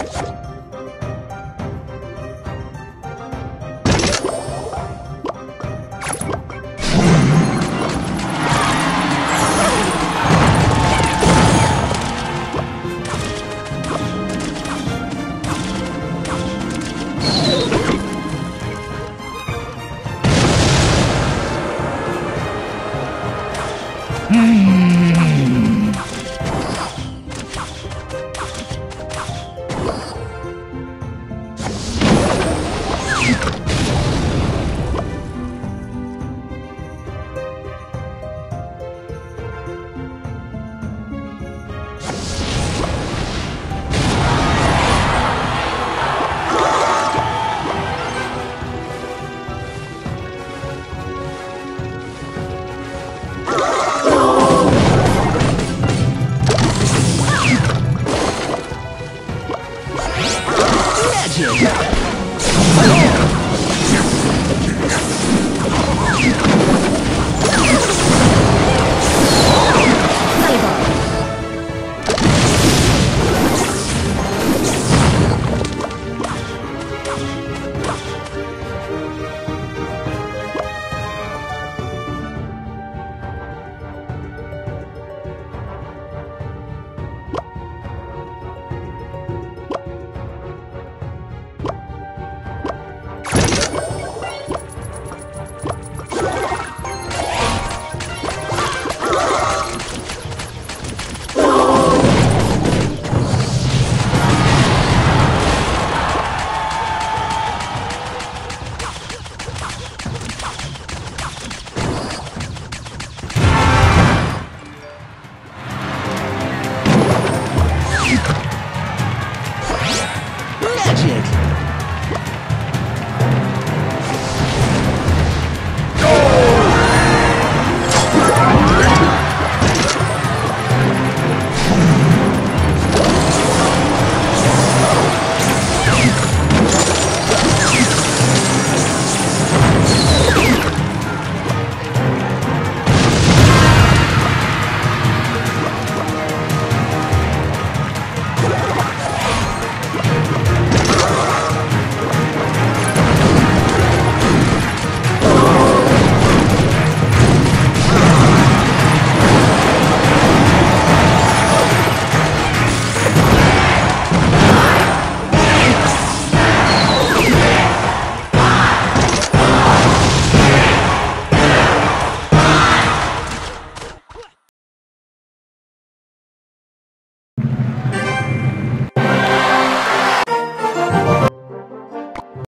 Bye. Magic!